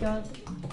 God.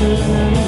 Thank you.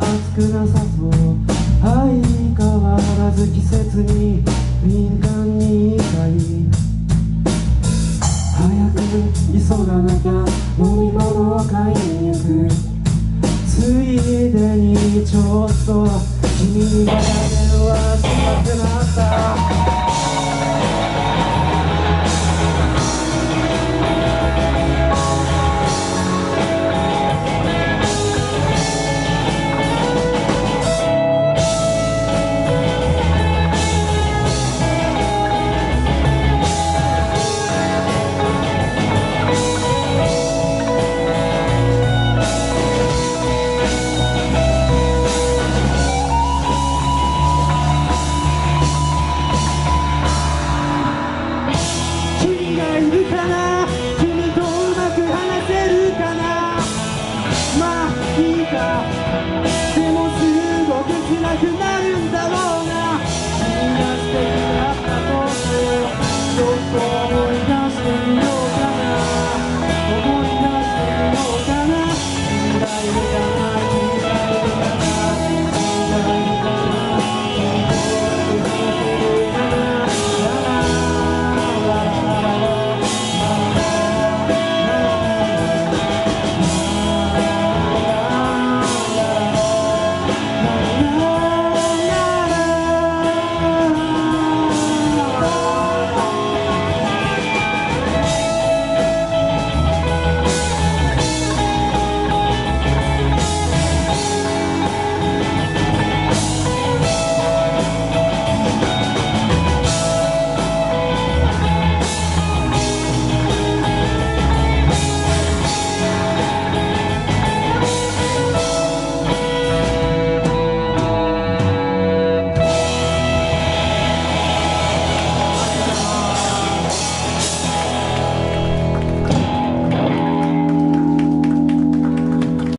暑くなさそう相変わらず季節に敏感に怒い早く急がなきゃ飲み物を買いに行く。ついでにちょっと君が imaginário.